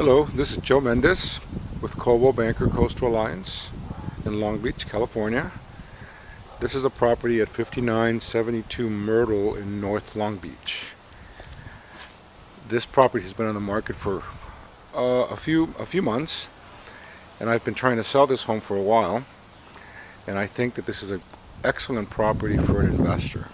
Hello, this is Joe Mendez with Coldwell Banker Coastal Alliance in Long Beach, California. This is a property at 5972 Myrtle in North Long Beach. This property has been on the market for uh, a few a few months and I've been trying to sell this home for a while and I think that this is an excellent property for an investor.